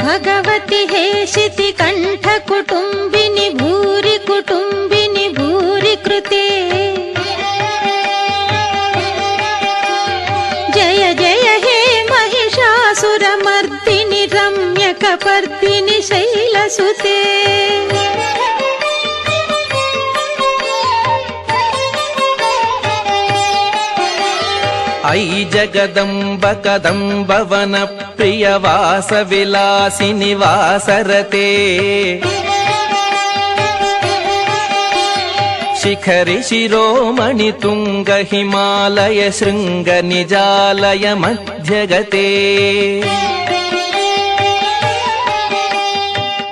परिहेषिति कण्ठकुटुम्बिनि भूरि कुटुम्बिनि भूरि कृते। जय जय हे महिषासुरमर्दिनि रम्यकपर्दिनि शैलसुते ऐ जगदम्ब कदम्बवन प्रियवासविलासिनि वासरते शिखरि शिरोमणि तुङ्ग हिमालय शृङ्ग निजालय मध्यगते।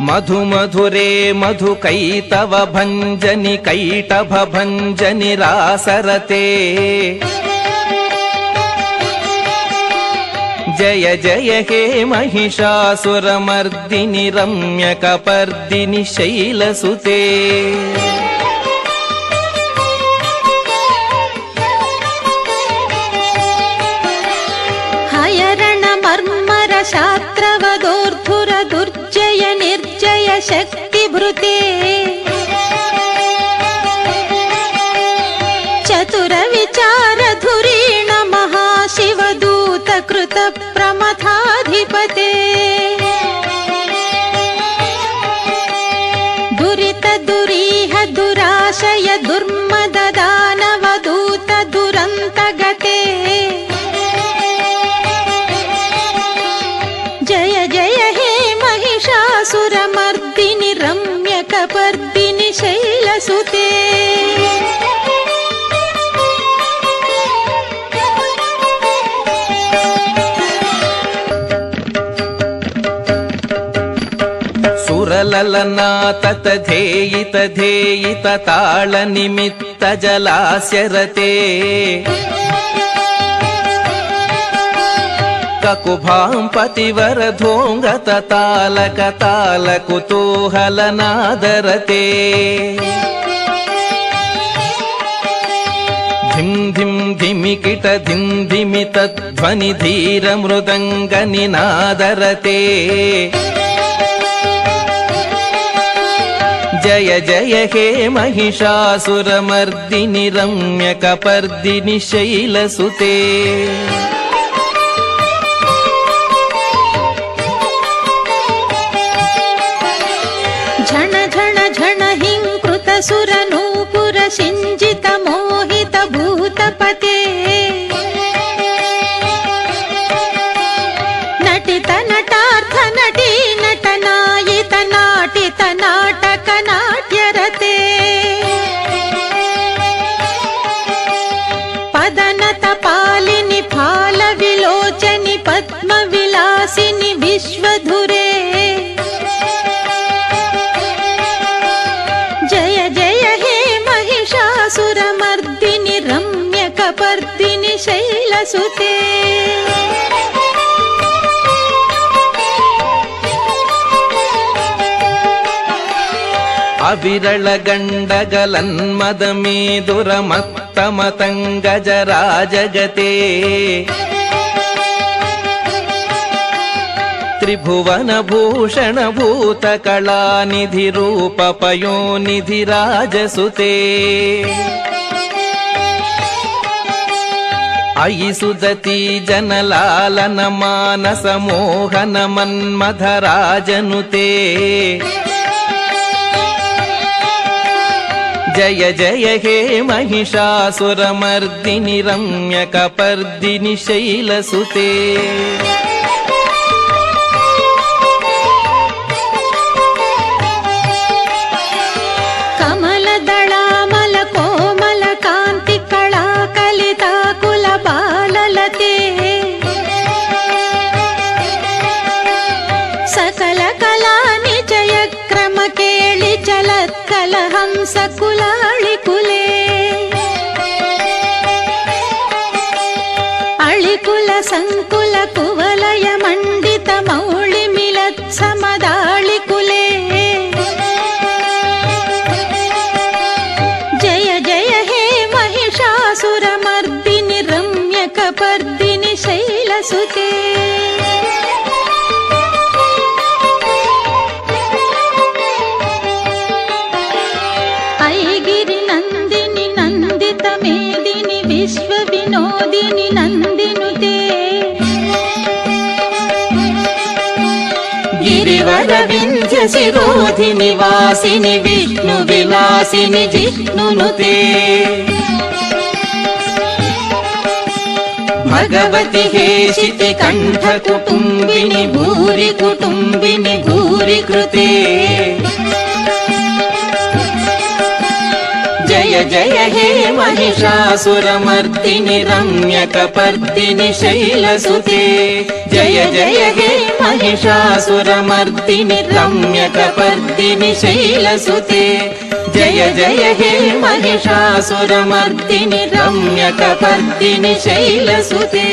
मधु मधुरे मधु कैतव भञ्जनि कैटभ भञ्जनि रासरते जय जय हे महिषासुरमर्दिनि रम्यकपर्दिनि शैलसुते। हयरण मर्मर शात्रवदोर्धुर दुर्जय निर्जय शक्तिभृते प्रमथाधिपते। दुरित दुरीह दुराशय दुर्मद दानवदूत सुरललना ततधेयित धेयित ताळनिमित्त जलास्यरते ककुभां पतिवरधोङ्गत तालक तालकुतूहलनादरते धिं धिं धिमिकिट धिं धिमि तध्वनि जय जय हे महिषासुरमर्दिनि रम्यकपर्दिनि शैलसुते विश्वधुरे। जय जय हे महिषासुरमर्दिनि रम्यकपर्दिनि शैलसुते। अविरलगण्डगलन्मदमेदुरमत्तमतङ्गजराजगते त्रिभुवनभूषणभूतकलानिधिरूपपयोनिधिराजसुते अयि सुदती जनलालन मानसमोहन मन्मथराजनुते जय जय हे महिषासुरमर्दिनि रम्यकपर्दिनि शैलसुते कलहंस कुलाळि कुले अळिकुल सङ्कुल कुवलय मण्डित मौळि मिलत् समदाळि कुले जय जय हे महिषासुरमर्दिनि रम्यकपर्दिनि शैलसुते विश्वविनोदिनि नन्दिनुते गिरिवरविन्ध्यशिरोधिनि वासिनि विष्णुविलासिनि जिष्णुनुते भगवति हेशिति कण्ठकुटुम्बिनि भूरि कुटुम्बिनि भूरि कृते जय जय हे महिषासुरमर्दिनि रम्यकपर्दिनि शैलसुते। जय जय हे महिषासुरमर्दिनि रम्यकपर्दिनि शैलसुते। जय जय हे महिषासुरमर्दिनि रम्यकपर्दिनि शैलसुते